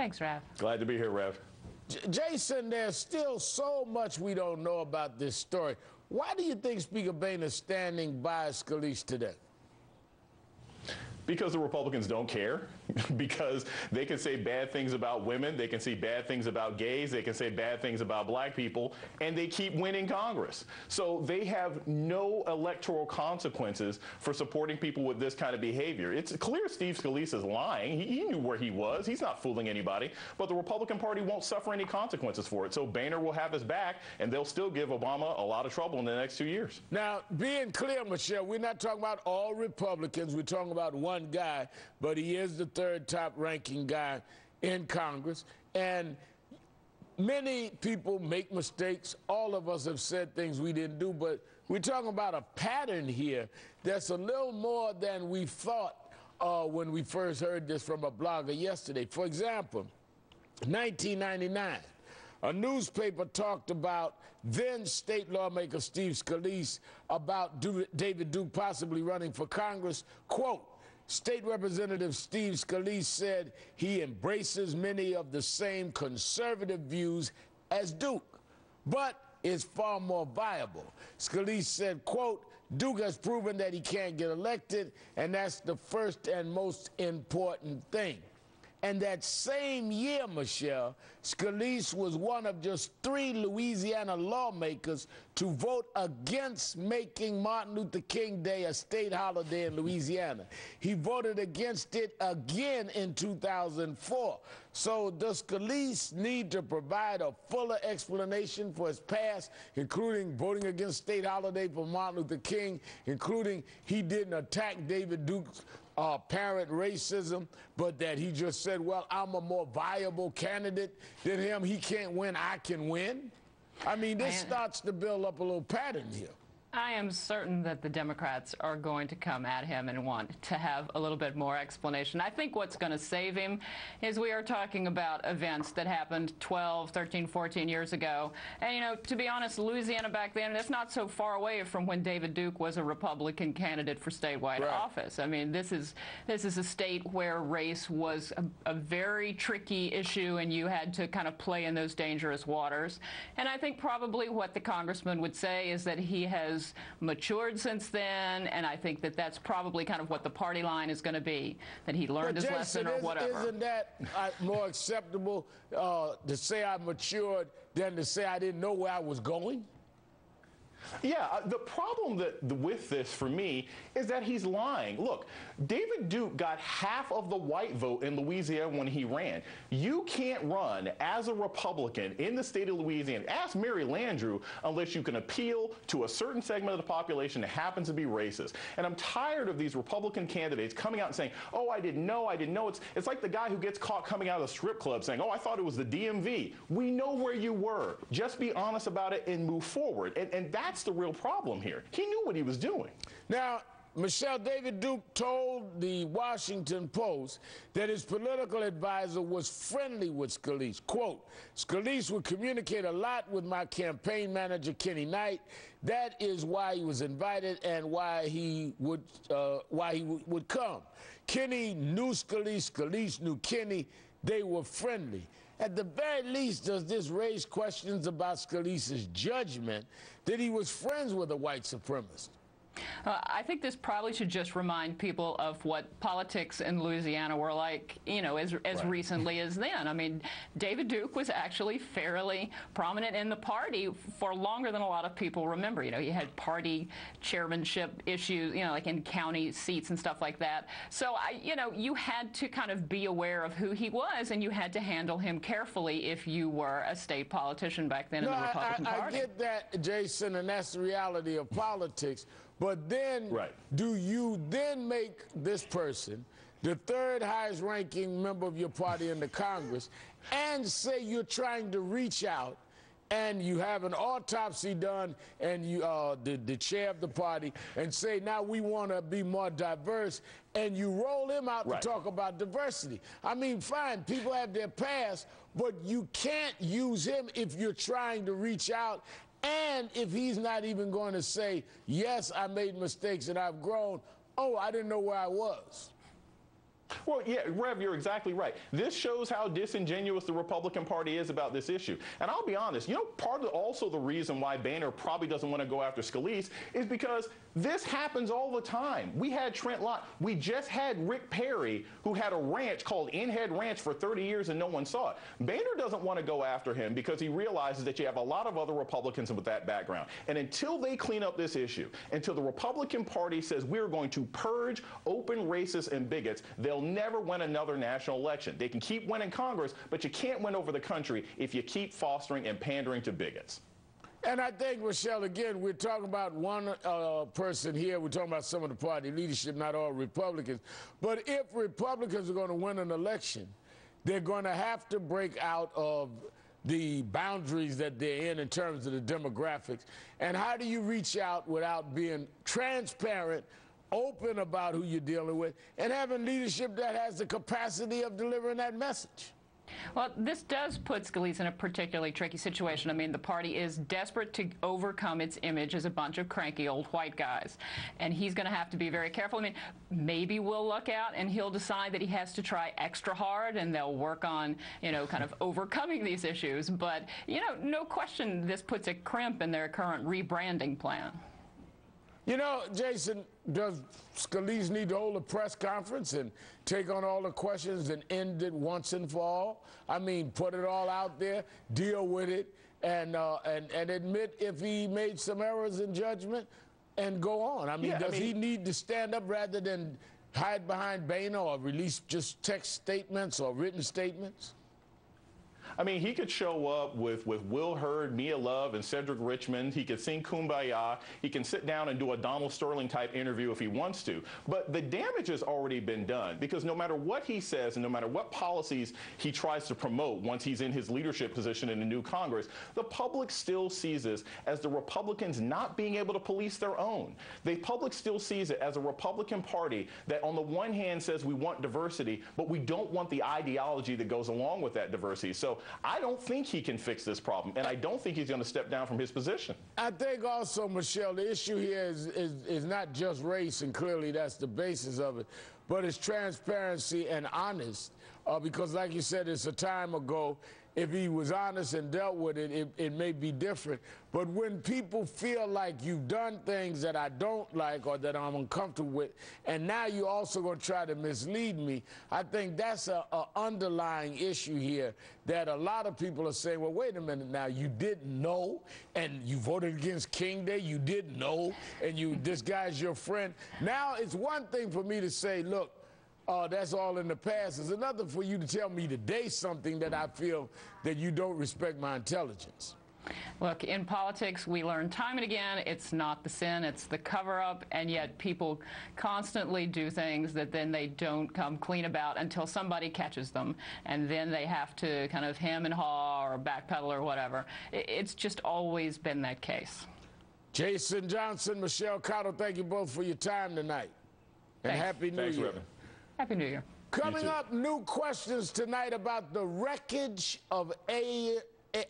Thanks, Rev. Glad to be here, Rev. J- Jason, there's still so much we don't know about this story. Why do you think Speaker Boehner is standing by Scalise today? Because the Republicans don't care, because they can say bad things about women, they can say bad things about gays, they can say bad things about black people, and they keep winning Congress. So they have no electoral consequences for supporting people with this kind of behavior. It's clear Steve Scalise is lying. He, he knew where he was. He's not fooling anybody. But the Republican Party won't suffer any consequences for it. So Boehner will have his back, and they'll still give Obama a lot of trouble in the next two years. Now, being clear, Michelle, we're not talking about all Republicans. We're talking about one guy, but he is the third top ranking guy in Congress. And many people make mistakes. All of us have said things we didn't do, but we're talking about a pattern here that's a little more than we thought uh, when we first heard this from a blogger yesterday. For example, 1999. A newspaper talked about then state lawmaker Steve Scalise about David Duke possibly running for Congress. Quote, State Representative Steve Scalise said he embraces many of the same conservative views as Duke, but is far more viable. Scalise said, quote, Duke has proven that he can't get elected, and that's the first and most important thing. And that same year, Michelle, Scalise was one of just three Louisiana lawmakers to vote against making Martin Luther King Day a state holiday in Louisiana. He voted against it again in 2004. So does Scalise need to provide a fuller explanation for his past, including voting against state holiday for Martin Luther King, including he didn't attack David Duke's Uh, apparent racism, but that he just said, well, I'm a more viable candidate than him. He can't win, I can win. I mean, this I- starts to build up a little pattern here. I am certain that the Democrats are going to come at him and want to have a little bit more explanation. I think what's going to save him is we are talking about events that happened 12, 13, 14 years ago. And, you know, to be honest, Louisiana back then, it's not so far away from when David Duke was a Republican candidate for statewide Right. office. I mean, this is this is a state where race was a, a very tricky issue, and you had to kind of play in those dangerous waters. And I think probably what the congressman would say is that he has matured since then, and I think that that's probably kind of what the party line is going to be, that he learned But his lesson or whatever. Isn't that uh, more acceptable uh, to say I matured than to say I didn't know where I was going? Yeah, uh, the problem that with this for me is that he's lying. Look, David Duke got half of the white vote in Louisiana when he ran. You can't run as a Republican in the state of Louisiana. Ask Mary Landrieu unless you can appeal to a certain segment of the population that happens to be racist. And I'm tired of these Republican candidates coming out and saying, "Oh, I didn't know, I didn't know." It's it's like the guy who gets caught coming out of the strip club saying, "Oh, I thought it was the DMV." We know where you were. Just be honest about it and move forward. And and that's the real problem here. He knew what he was doing. Now, Michelle David Duke told the Washington Post that his political advisor was friendly with Scalise. Quote, Scalise would communicate a lot with my campaign manager, Kenny Knight. That is why he was invited and why he would, uh, why he would come. Kenny knew Scalise, Scalise knew Kenny. They were friendly. At the very least, does this raise questions about Scalise's judgment that he was friends with a white supremacist? Uh, I think this probably should just remind people of what politics in Louisiana were like, you know, as, as Right. recently as then. I mean, David Duke was actually fairly prominent in the party for longer than a lot of people remember. You know, he had party chairmanship issues, you know, like in county seats and stuff like that. So, I, you know, you had to kind of be aware of who he was, and you had to handle him carefully if you were a state politician back then in the I- Republican I, I, Party. get that, Jason, and that's the reality of politics. But then, Right. do you then make this person the third highest ranking member of your party in the Congress and say you're trying to reach out and you have an autopsy done and you uh, the, the chair of the party and say now we want to be more diverse and you roll him out Right. to talk about diversity i mean fine people have their past but you can't use him if you're trying to reach out and if he's not even going to say yes i made mistakes and i've grown oh i didn't know where i was Well, yeah, Rev, you're exactly right. This shows how disingenuous the Republican Party is about this issue. And I'll be honest, you know, part of also the reason why Boehner probably doesn't want to go after Scalise is because this happens all the time. We had Trent Lott. We just had Rick Perry, who had a ranch called Inhead Ranch for 30 years and no one saw it. Boehner doesn't want to go after him because he realizes that you have a lot of other Republicans with that background. And until they clean up this issue, until the Republican Party says we're going to purge open racists and bigots, they'll never win another national election. They can keep winning Congress, but you can't win over the country if you keep fostering and pandering to bigots. And I think, Michelle, again, we're talking about one uh, person here. We're talking about some of the party leadership, not all Republicans. But if Republicans are going to win an election, they're going to have to break out of the boundaries that they're in in terms of the demographics. And how do you reach out without being transparent, open about who you're dealing with, and having leadership that has the capacity of delivering that message? Well, this does put Scalise in a particularly tricky situation. I mean, the party is desperate to overcome its image as a bunch of cranky old white guys. And he's going to have to be very careful. I mean, maybe we'll luck out and he'll decide that he has to try extra hard and they'll work on, you know, kind of overcoming these issues. But, you know, no question this puts a crimp in their current rebranding plan. You know, Jason, does Scalise need to hold a press conference and take on all the questions and end it once and for all? I mean, put it all out there, deal with it, and uh, and and admit if he made some errors in judgment, and go on. I mean, Yeah, I does mean- he need to stand up rather than hide behind Boehner or release just text statements or written statements? I mean, he could show up with, with Will Hurd, Mia Love, and Cedric Richmond. He could sing Kumbaya. He can sit down and do a Donald Sterling type interview if he wants to. But the damage has already been done because no matter what he says and no matter what policies he tries to promote once he's in his leadership position in the new Congress, the public still sees this as the Republicans not being able to police their own. The public still sees it as a Republican Party that, on the one hand, says we want diversity, but we don't want the ideology that goes along with that diversity. So I don't think he can fix this problem, and I don't think he's going to step down from his position. I think also, Michelle, the issue here is, is, is not just race, and clearly that's the basis of it, but it's transparency and honest. Uh, because, like you said, it's a time ago. If he was honest and dealt with it, it, it may be different. But when people feel like you've done things that I don't like or that I'm uncomfortable with, and now you're also going to try to mislead me, I think that's a, a underlying issue here that a lot of people are saying, well, wait a minute now, you didn't know, and you voted against King Day, you didn't know, and you this guy's your friend. Now it's one thing for me to say, look, uh, that's all in the past. It's another for you to tell me today something that I feel that you don't respect my intelligence. Look, in politics, we learn time and again it's not the sin, it's the cover up, and yet people constantly do things that then they don't come clean about until somebody catches them, and then they have to kind of hem and haw or backpedal or whatever. It's just always been that case. Jason Johnson, Michelle Cottle, thank you both for your time tonight. And Thanks. Happy New Thanks, Year. Reverend. Happy New Year. Coming up, new questions tonight about the wreckage of a, of